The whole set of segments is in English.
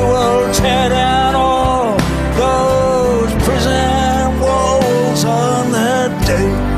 We'll tear down all those prison walls on that day.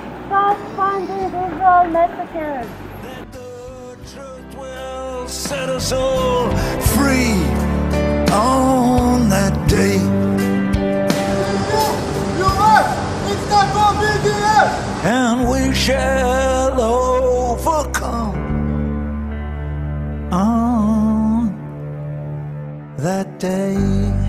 stop funding Israel Mexicans. The truth will set us all free on that day. And we shall overcome on that day.